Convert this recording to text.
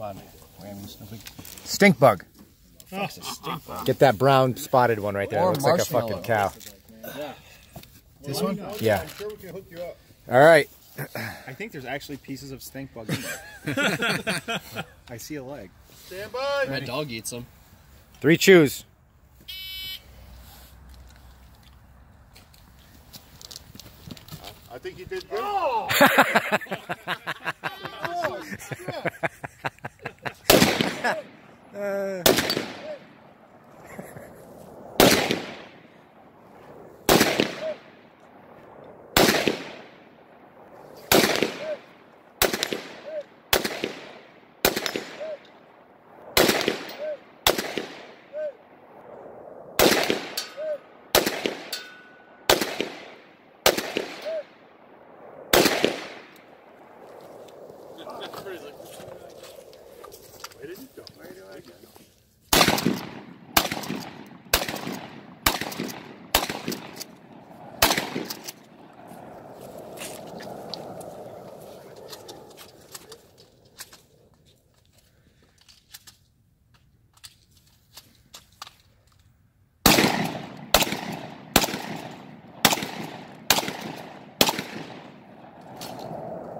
Come on. Whammies. Stink bug. Oh, stink bug. Get that brown spotted one right there. Or It looks like a fucking cow. This one? Yeah. I'm sure we can hook you up. All right. I think there's actually pieces of stink bug in there. I see a leg. Stand by. My dog eats them. Three chews. I think you did good. Oh! Oh, shit. That's pretty good.